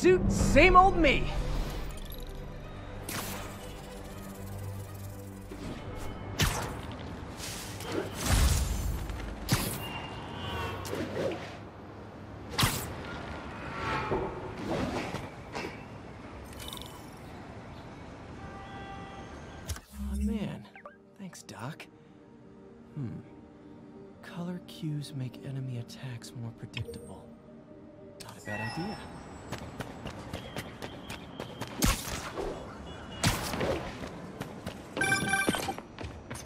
suit, same old me. Man, thanks, Doc. Hmm. Color cues make enemy attacks more predictable. Not a bad idea.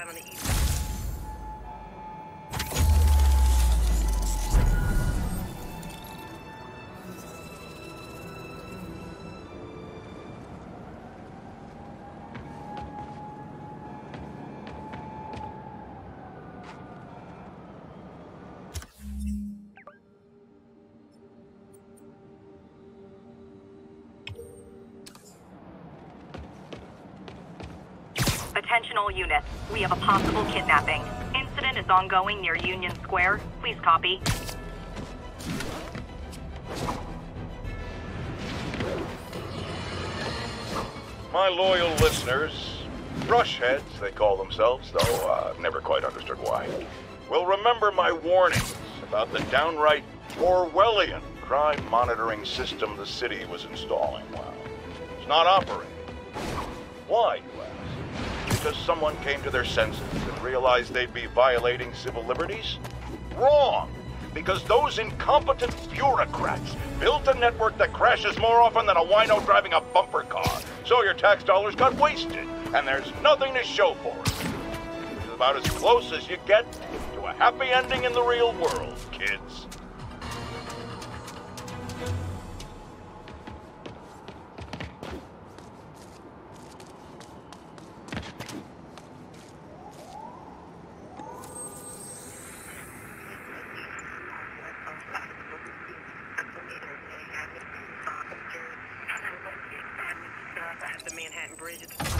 1165 on the east. Attention all units. We have a possible kidnapping. Incident is ongoing near Union Square. Please copy. My loyal listeners, brushheads they call themselves, though uh, I've never quite understood why, will remember my warnings about the downright Orwellian crime monitoring system the city was installing. Well, it's not operating. Why, you ask? Because someone came to their senses and realized they'd be violating civil liberties? Wrong! Because those incompetent bureaucrats built a network that crashes more often than a wino driving a bumper car. So your tax dollars got wasted, and there's nothing to show for it. Is about as close as you get to a happy ending in the real world, kids. The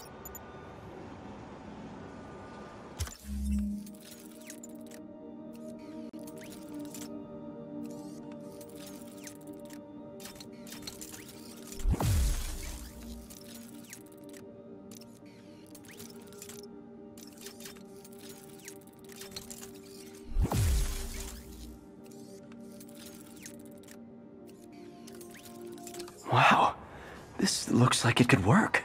Wow, this looks like it could work.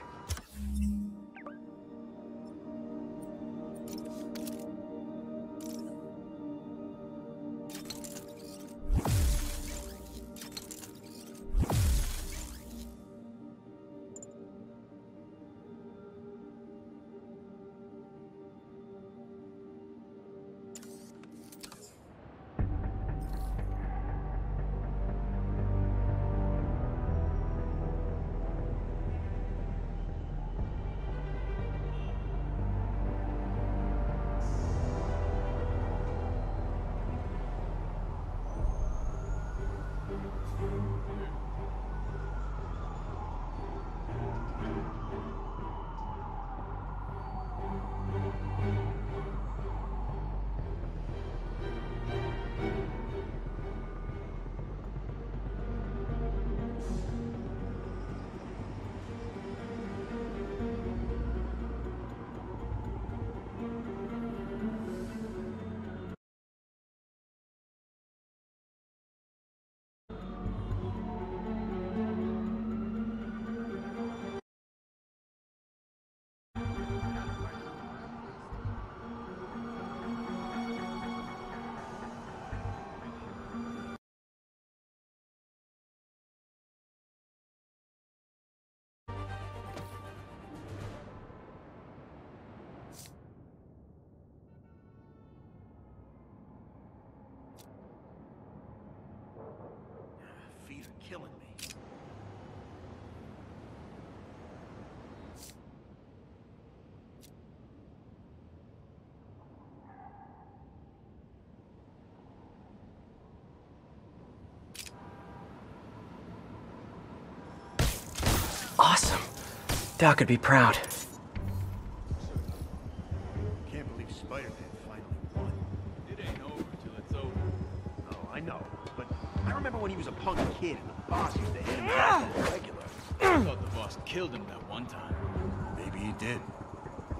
Killing me. Awesome. Doc would be proud.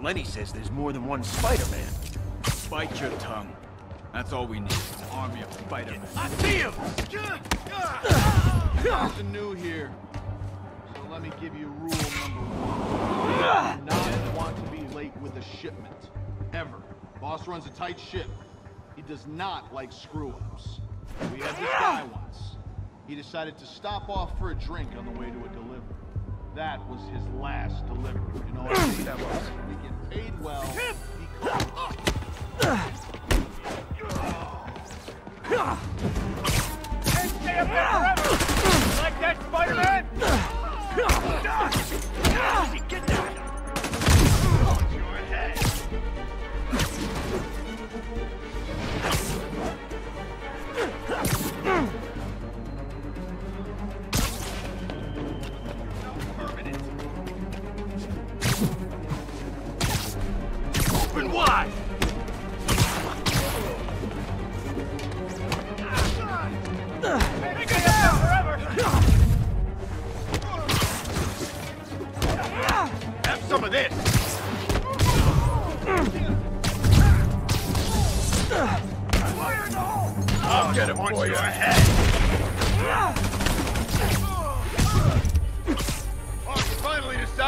Lenny says there's more than one Spider-Man. Bite your tongue. That's all we need. An army of Spider-Men. I see him! Nothing new here. So let me give you rule number one. Do not want to be late with a shipment. Ever. Boss runs a tight ship. He does not like screw-ups. We had this guy once. He decided to stop off for a drink on the way to a delivery. That was his last delivery. You know what I mean? That was. Paid well. Because... Ah.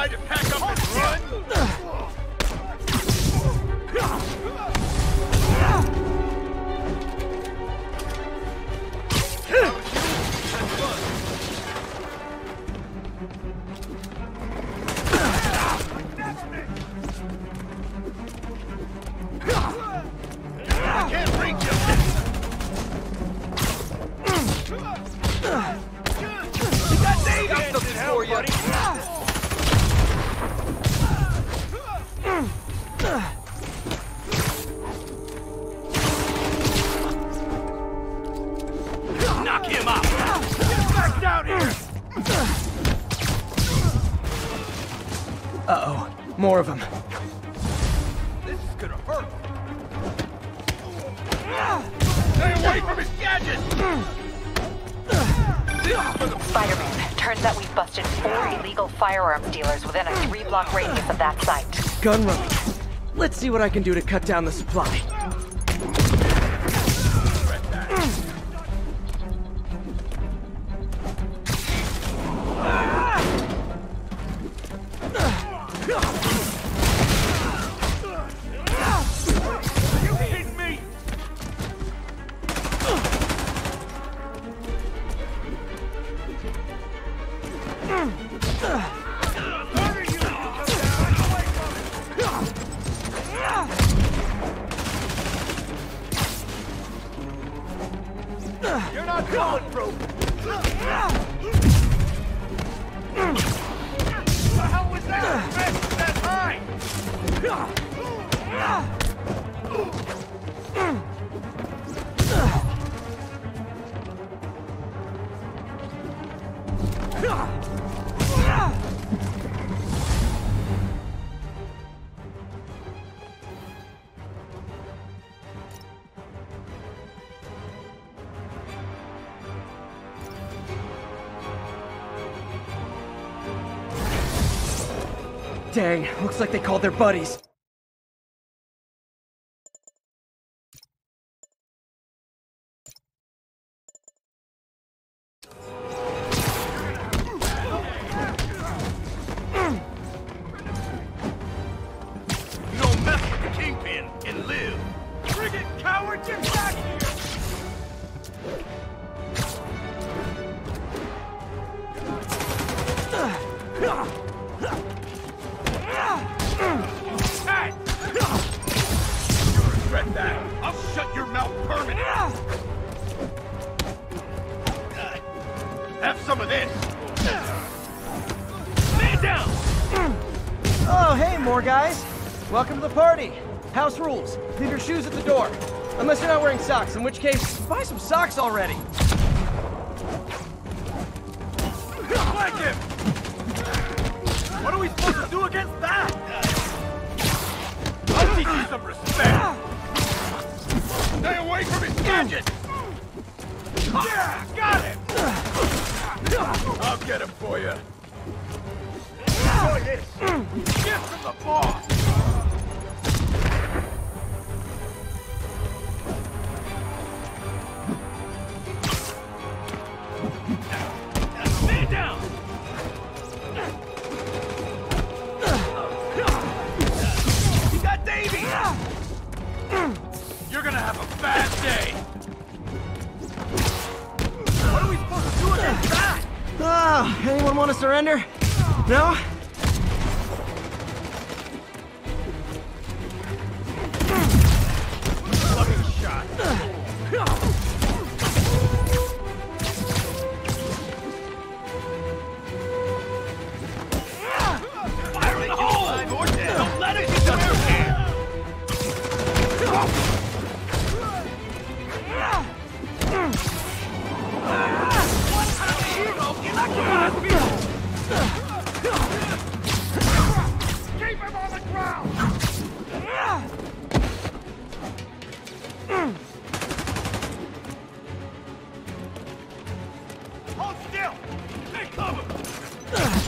Decide to pack up and run? I can't reach you! From his gadgets! Spider-Man, turns out we've busted four illegal firearms dealers within a three-block radius of that site. Gun running. Let's see what I can do to cut down the supply. Dang, looks like they called their buddies. Welcome to the party. House rules. Leave your shoes at the door. Unless you're not wearing socks, in which case, buy some socks already. Flank! What are we supposed to do against that? I'll teach you some respect! Stay away from his gadget! Yeah, got him! I'll get him for you. Enjoy this! Gift from the boss! Surrender? No? Still! Take cover!